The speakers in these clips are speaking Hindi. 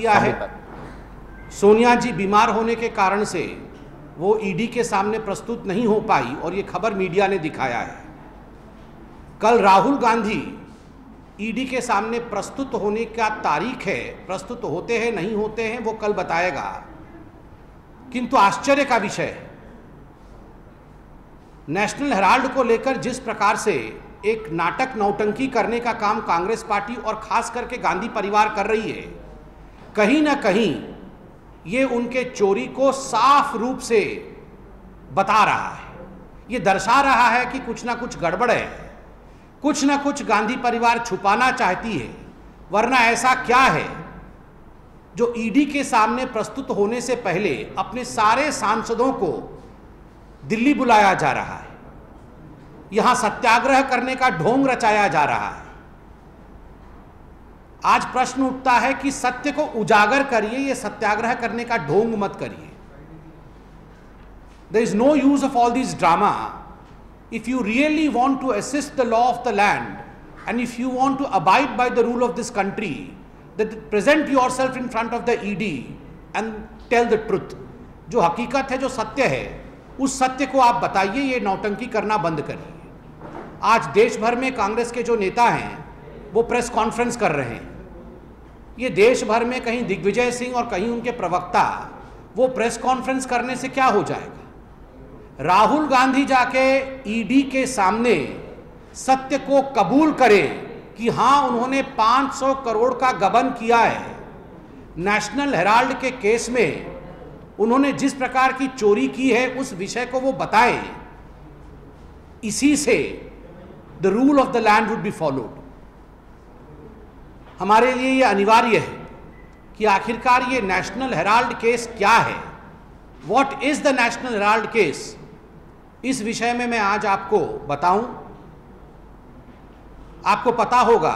किया है। सोनिया जी बीमार होने के कारण से वो ईडी के सामने प्रस्तुत नहीं हो पाई और ये खबर मीडिया ने दिखाया है। कल राहुल गांधी ईडी के सामने प्रस्तुत होने का तारीख है। प्रस्तुत होते हैं नहीं होते हैं वो कल बताएगा। किंतु आश्चर्य का विषय नेशनल हेराल्ड को लेकर जिस प्रकार से एक नाटक नौटंकी करने का काम कांग्रेस पार्टी और खास करके गांधी परिवार कर रही है कहीं ना कहीं ये उनके चोरी को साफ़ रूप से बता रहा है। ये दर्शा रहा है कि कुछ ना कुछ गड़बड़ है। कुछ ना कुछ गांधी परिवार छुपाना चाहती है, वरना ऐसा क्या है? जो ईडी के सामने प्रस्तुत होने से पहले अपने सारे सांसदों को दिल्ली बुलाया जा रहा है। यहाँ सत्याग्रह करने का ढोंग रचाया जा रहा है। आज प्रश्न उठता है कि सत्य को उजागर करिए, ये सत्याग्रह करने का ढोंग मत करिए। There is no use of all this drama if you really want to assist the law of the land and if you want to abide by the rule of this country the present yourself in front of the ED and tell the truth जो हकीकत है, जो सत्य है, उस सत्य को आप बताइए, ये नौटंकी करना बंद करिए। आज देश भर में कांग्रेस के जो नेता हैं, वो प्रेस कॉन्फ्रेंस कर रहे हैं। ये देश भर में कहीं दिग्विजय सिंह और कहीं उनके प्रवक्ता, वो प्रेस कॉन्फ्रेंस करने से क्या हो जाएगा? राहुल गांधी जाके ईडी के सामने सत्य को कबूल करें कि हाँ, उन्होंने 500 करोड़ का गबन किया है। नेशनल हेराल्ड के केस में उन्होंने जिस प्रकार की चोरी की है, उस विषय को वो बताएँ। इसी से the rule of the land would be followed हमारे लिए ये अनिवार्य है कि आखिरकार ये नेशनल हेराल्ड केस क्या है? What is the National Herald case इस विषय में मैं आज आपको बताऊँ। आपको पता होगा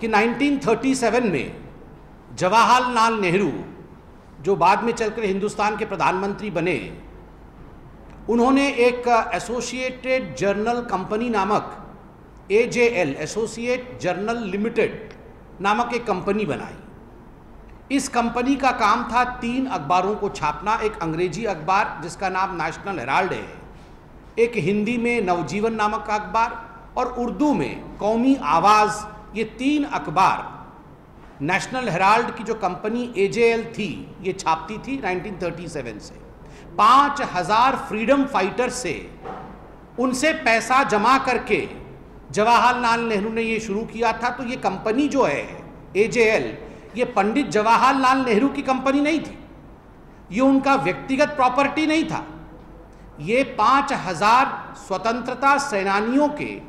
कि 1937 में जवाहरलाल नेहरू, जो बाद में चलकर हिंदुस्तान के प्रधानमंत्री बने, उन्होंने एक एसोसिएटेड जर्नल कंपनी नामक एजेएल एसोसिएट जर्नल लिमिटेड नामक एक कंपनी बनाई। इस कंपनी का काम था तीन अखबारों को छापना, एक अंग्रेज़ी अखबार जिसका नाम नेशनल हेराल्ड है, एक हिंदी में नवजीवन नामक का अखबार और उर्दू में कौमी आवाज़। ये तीन अखबार नेशनल हेराल्ड की जो कंपनी एजेएल थी, ये छापती थी 1937 से। पाँच हज़ार फ्रीडम फाइटर से उनसे पैसा जमा करके जवाहरलाल नेहरू ने ये शुरू किया था तो ये कंपनी जो है एजेएल ये पंडित जवाहरलाल नेहरू की कंपनी नहीं थी। ये उनका व्यक्तिगत प्रॉपर्टी नहीं था। ये पाँच हज़ार स्वतंत्रता सेनानियों के,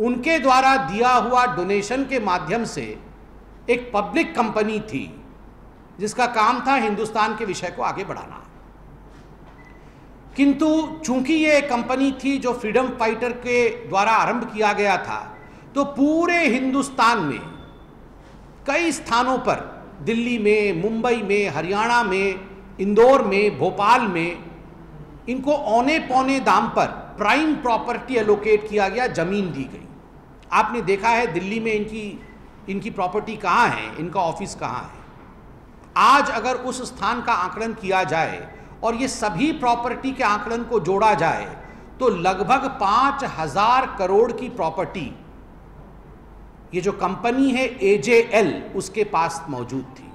उनके द्वारा दिया हुआ डोनेशन के माध्यम से एक पब्लिक कंपनी थी, जिसका काम था हिंदुस्तान के विषय को आगे बढ़ाना। किंतु चूँकि ये कंपनी थी जो फ्रीडम फाइटर के द्वारा आरंभ किया गया था तो पूरे हिंदुस्तान में, कई स्थानों पर, दिल्ली में, मुंबई में, हरियाणा में, इंदौर में, भोपाल में, इनको औने पौने दाम पर प्राइम प्रॉपर्टी एलोकेट किया गया, ज़मीन दी गई। आपने देखा है दिल्ली में इनकी इनकी प्रॉपर्टी कहाँ है, इनका ऑफ़िस कहाँ है। आज अगर उस स्थान का आंकलन किया जाए और ये सभी प्रॉपर्टी के आंकलन को जोड़ा जाए तो लगभग पाँच हज़ार करोड़ की प्रॉपर्टी ये जो कंपनी है एजेएल उसके पास मौजूद थी।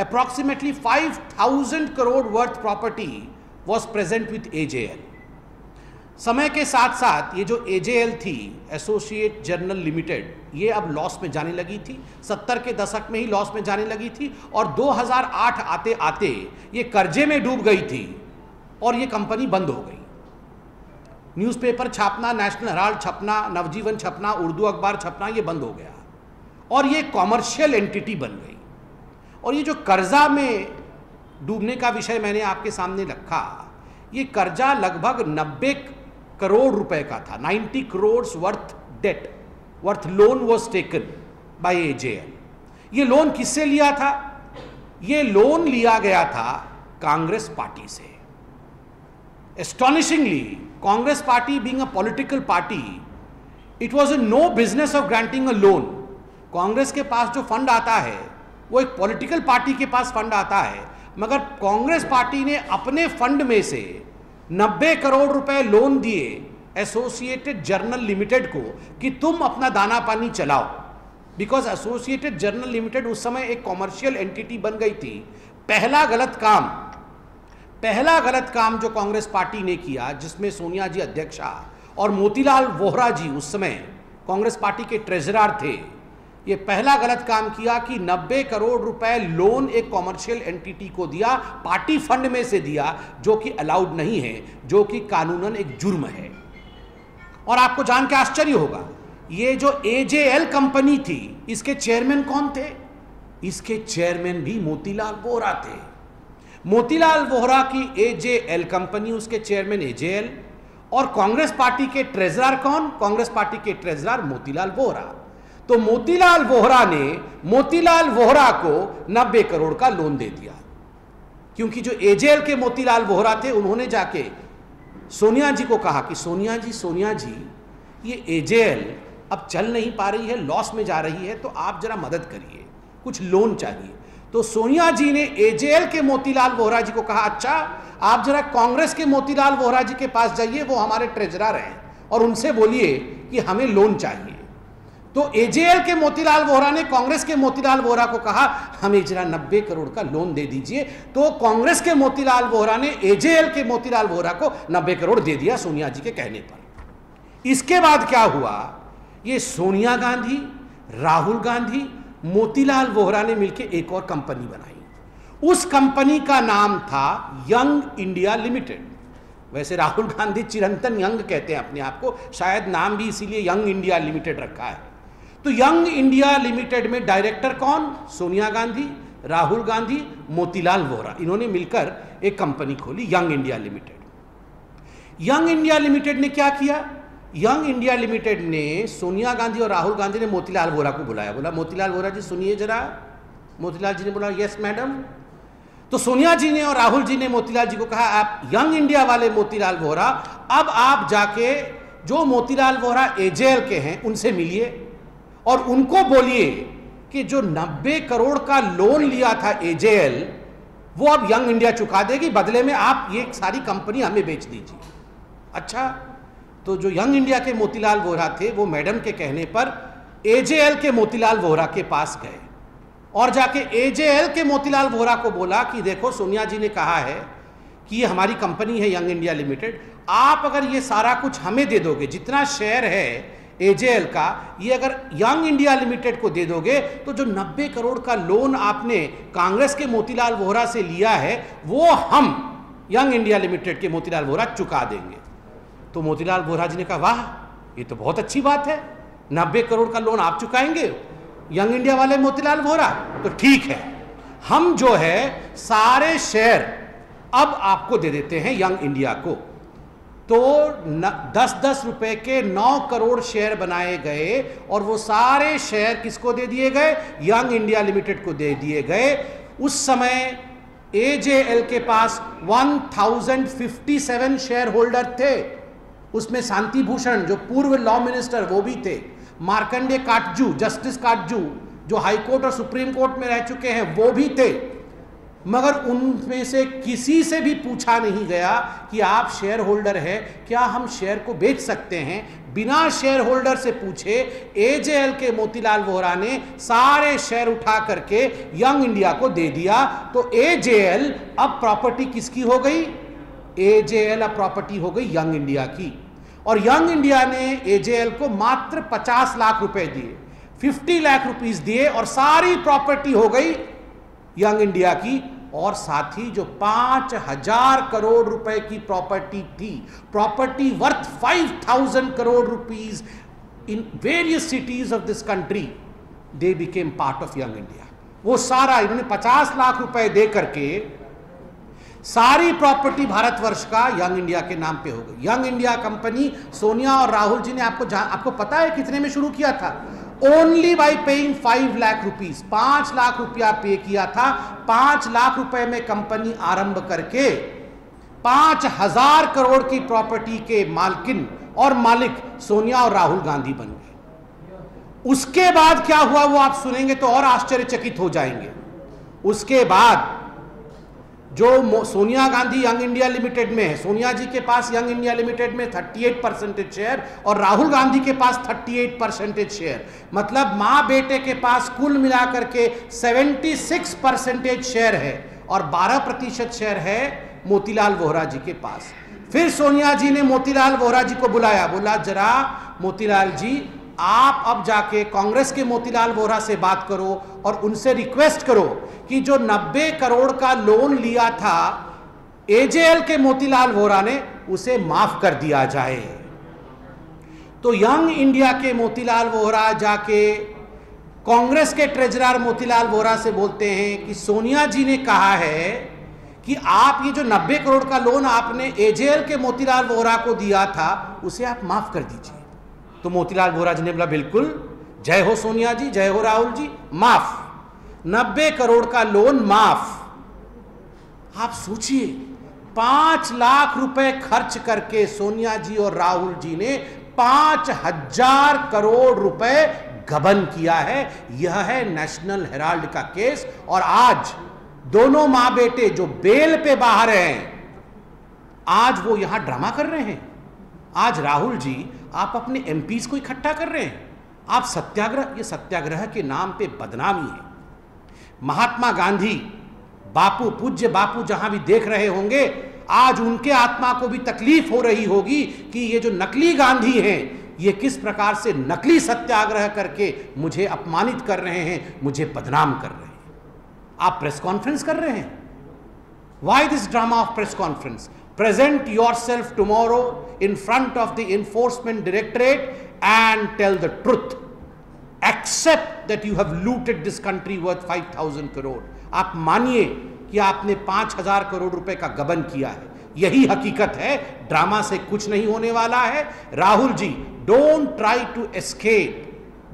Approximately five thousand crore worth property was present with AJL समय के साथ साथ ये जो एजेएल थी एसोसिएट जर्नल लिमिटेड ये अब लॉस में जाने लगी थी। सत्तर के दशक में ही लॉस में जाने लगी थी और 2008 आते आते ये कर्जे में डूब गई थी और ये कंपनी बंद हो गई। न्यूज़पेपर छापना, नेशनल हेराल्ड छपना, नवजीवन छपना, उर्दू अखबार छपना, ये बंद हो गया और ये कॉमर्शियल एंटिटी बन गई। और ये जो कर्जा में डूबने का विषय मैंने आपके सामने रखा, ये कर्जा लगभग नब्बे करोड़ रुपए का था। 90 crore worth debt worth loan was taken by AJL ये लोन किससे लिया था? ये लोन लिया गया था कांग्रेस पार्टी से। Astonishingly Congress party being a political party it was a no business of granting a loan Congress के पास जो फंड आता है, वो एक पॉलिटिकल पार्टी के पास फंड आता है, मगर कांग्रेस पार्टी ने अपने फंड में से 90 करोड़ रुपए लोन दिए एसोसिएटेड जर्नल लिमिटेड को कि तुम अपना दाना पानी चलाओ। बिकॉज़ एसोसिएटेड जर्नल लिमिटेड उस समय एक कॉमर्शियल एंटिटी बन गई थी। पहला गलत काम, पहला गलत काम जो कांग्रेस पार्टी ने किया, जिसमें सोनिया जी अध्यक्षा और मोतीलाल वोहरा जी उस समय कांग्रेस पार्टी के ट्रेजरार थे। ये पहला गलत काम किया कि 90 करोड़ रुपए लोन एक कॉमर्शियल एंटिटी को दिया पार्टी फंड में से दिया, जो कि अलाउड नहीं है, जो कि कानूनन एक जुर्म है। और आपको जान के आश्चर्य होगा, ये जो एजेएल कंपनी थी, इसके चेयरमैन कौन थे? इसके चेयरमैन भी मोतीलाल वोहरा थे। मोतीलाल वोहरा की एजेएल कंपनी उसके चेयरमैन एजेएल और कांग्रेस पार्टी के ट्रेजरर कौन? कांग्रेस पार्टी के ट्रेजरर मोतीलाल वोहरा। तो मोतीलाल वोहरा ने मोतीलाल वोहरा को 90 करोड़ का लोन दे दिया। क्योंकि जो एजेएल के मोतीलाल वोहरा थे, उन्होंने जाके सोनिया जी को कहा कि सोनिया जी सोनिया जी, ये एजेएल अब चल नहीं पा रही है, लॉस में जा रही है तो आप जरा मदद करिए, कुछ लोन चाहिए। तो सोनिया जी ने एजेएल के मोतीलाल वोहरा जी को कहा अच्छा आप जरा कांग्रेस के मोतीलाल वोहरा जी के पास जाइए, वो हमारे ट्रेजरर हैं, और उनसे बोलिए कि हमें लोन चाहिए। तो एजेएल के मोतीलाल वोहरा ने कांग्रेस के मोतीलाल वोहरा को कहा, हमें जरा नब्बे करोड़ का लोन दे दीजिए। तो कांग्रेस के मोतीलाल वोहरा ने एजेएल के मोतीलाल वोहरा को नब्बे करोड़ दे दिया सोनिया जी के कहने पर। इसके बाद क्या हुआ? ये सोनिया गांधी, राहुल गांधी, मोतीलाल वोहरा ने मिलकर एक और कंपनी बनाई। उस कंपनी का नाम था यंग इंडिया लिमिटेड। वैसे राहुल गांधी चिरंतन यंग कहते हैं अपने आप को, शायद नाम भी इसीलिए यंग इंडिया लिमिटेड रखा है। तो यंग इंडिया लिमिटेड में डायरेक्टर कौन? सोनिया गांधी, राहुल गांधी, मोतीलाल वोहरा इन्होंने मिलकर एक कंपनी खोली, Young India Limited. Young India Limited ने क्या किया? यंग इंडिया लिमिटेड ने सोनिया गांधी और राहुल गांधी ने मोतीलाल वोरा को बुलाया। बोला, मोतीलाल वोरा जी, सुनिए जरा। मोतीलाल जी ने बोला, यस, मैडम। तो सोनिया जी ने और राहुल जी ने मोतीलाल जी को कहा, आप यंग इंडिया वाले मोतीलाल वोरा, अब आप जाके जो मोतीलाल वोरा एजेएल के हैं, उनसे मिलिए। और उनको बोलिए कि जो 90 करोड़ का लोन लिया था एजेएल वो अब यंग इंडिया चुका देगी, बदले में आप ये सारी कंपनी हमें बेच दीजिए। अच्छा तो जो यंग इंडिया के मोतीलाल वोहरा थे, वो मैडम के कहने पर एजेएल के मोतीलाल वोहरा के पास गए। और जाके एजेएल के मोतीलाल वोहरा को बोला कि देखो, सोनिया जी ने कहा है कि ये हमारी कंपनी है यंग इंडिया लिमिटेड, आप अगर ये सारा कुछ हमें दे दोगे, जितना शेयर है एजेएल का, ये अगर यंग इंडिया लिमिटेड को दे दोगे तो जो 90 करोड़ का लोन आपने कांग्रेस के मोतीलाल वोहरा से लिया है, वो हम यंग इंडिया लिमिटेड के मोतीलाल वोहरा चुका देंगे। तो मोतीलाल वोहरा जी ने कहा, वाह, ये तो बहुत अच्छी बात है। नब्बे करोड़ का लोन आप चुकाएँगे? यंग इंडिया वाले मोतीलाल वोहरा तो ठीक है। हम जो है, सारे शेयर अब आपको दे देते हैं यंग इंडिया को। तो न, दस दस रुपए के नौ करोड़ शेयर बनाए गए और वो सारे शेयर किसको दे दिए गए? यंग इंडिया लिमिटेड को दे दिए गए। उस समय एजेएल के पास 1057 शेयर होल्डर थे। उसमें शांति भूषण जो पूर्व लॉ मिनिस्टर वो भी थे। मार्कंडे काटजू जस्टिस काटजू जो हाई कोर्ट और सुप्रीम कोर्ट में रह चुके हैं वो भी थे। मगर उनमें से किसी से भी पूछा नहीं गया कि आप शेयर होल्डर हैं, क्या हम शेयर को बेच सकते हैं? बिना शेयर होल्डर से पूछे एजेएल के मोतीलाल वोहरा ने सारे शेयर उठा करके यंग इंडिया को दे दिया। तो एजेएल अब प्रॉपर्टी किसकी हो गई? एजेएल अब प्रॉपर्टी हो गई यंग इंडिया की। और यंग इंडिया ने एजेएल को मात्र 50 लाख रुपए दिए 50 लाख रुपीस दिए और सारी प्रॉपर्टी हो गई यंग इंडिया की। और साथ ही जो पाँच हज़ार करोड़ रुपए की प्रॉपर्टी थी, property worth five thousand crore rupees in various cities of this country they became part of Young India वो सारा इन्होंने पचास लाख रुपए दे करके सारी प्रॉपर्टी भारतवर्ष का यंग इंडिया के नाम पे हो गई। यंग इंडिया कंपनी सोनिया और राहुल जी ने आपको आपको पता है कितने में शुरू किया था? Only by paying five lakh rupees पाँच लाख रुपया पे किया था। पाँच लाख रुपए में कंपनी आरंभ करके पाँच हज़ार करोड़ की प्रॉपर्टी के मालकिन और मालिक सोनिया और राहुल गांधी बन गए। उसके बाद क्या हुआ वो आप सुनेंगे तो और आश्चर्यचकित हो जाएँगे। उसके बाद जो Sonia Gandhi young India limited में है, सोनिया जी के पास यंग इंडिया लिमिटेड में 38 परसेंटेज शेयर और राहुल गांधी के पास 38 परसेंटेज शेयर मतलब माँ बेटे के पास कुल मिलाकर के 76 परसेंटेज शेयर है और 12 प्रतिशत शेयर है मोतीलाल वोहरा जी के पास। फिर सोनिया जी ने मोतीलाल वोहरा जी को बुलाया, बोला, जरा मोतीलाल जी आप अब जाके कांग्रेस के मोतीलाल वोहरा से बात करो और उनसे रिक्वेस्ट करो कि जो 90 करोड़ का लोन लिया था एजेएल के मोतीलाल वोहरा ने, उसे माफ़ कर दिया जाए। तो यंग इंडिया के मोतीलाल वोहरा जाके कांग्रेस के ट्रेजरर मोतीलाल वोहरा से बोलते हैं कि सोनिया जी ने कहा है कि आप ये जो 90 करोड़ का लोन आपने एजेएल के मोतीलाल वोहरा को दिया था, उसे आप माफ़ कर दीजिए। तो मोतीलाल वोरा जी ने बोला, बिल्कुल। जय हो सोनिया जी, जय हो राहुल जी, माफ़। नब्बे करोड़ का लोन माफ़। आप सोचिए, पाँच लाख रुपए खर्च करके सोनिया जी और राहुल जी ने पाँच हज़ार करोड़ रुपए गबन किया है। यह है नेशनल हेराल्ड का केस। और आज दोनों माँ बेटे जो बेल पे बाहर हैं, आज वो यहाँ ड्रामा कर रहे हैं। आज राहुल जी आप अपने एम को इकट्ठा कर रहे हैं। आप सत्याग्रह, ये सत्याग्रह के नाम पे बदनामी है। महात्मा गांधी, बापू, पूज्य बापू जहाँ भी देख रहे होंगे, आज उनके आत्मा को भी तकलीफ़ हो रही होगी कि ये जो नकली गांधी हैं, ये किस प्रकार से नकली सत्याग्रह करके मुझे अपमानित कर रहे हैं, मुझे बदनाम कर रहे हैं। आप प्रेस कॉन्फ्रेंस कर रहे हैं। Why this drama of press conference present yourself tomorrow in front of the enforcement directorate and tell the truth accept that you have looted this country worth 5000 crore आप मानिए कि आपने 5000 करोड़ रुपए का गबन किया है यही हकीकत है ड्रामा से कुछ नहीं होने वाला है Rahul ji don't try to escape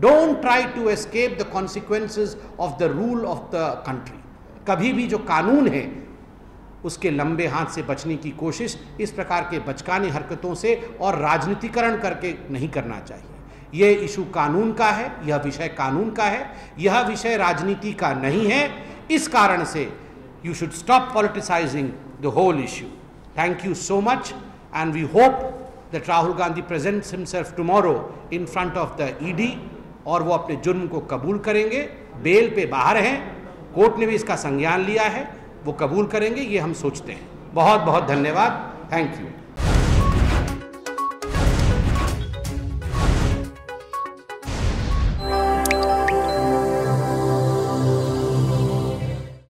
don't try to escape the consequences of the rule of the country कभी भी जो कानून है उसके लंबे हाथ से बचने की कोशिश इस प्रकार के बचकानी हरकतों से और राजनीतिकरण करके नहीं करना चाहिए। यह इशू कानून का है, यह विषय कानून का है, यह विषय राजनीति का नहीं है। इस कारण से you should stop politicising the whole issue thank you so much and we hope that Rahul Gandhi presents himself tomorrow in front of the ED और वो अपने जुर्म को कबूल करेंगे। बेल पे बाहर हैं, कोर्ट ने भी इसका संज्ञान लिया है। वो कबूल करेंगे ये हम सोचते हैं। बहुत बहुत धन्यवाद। Thank you.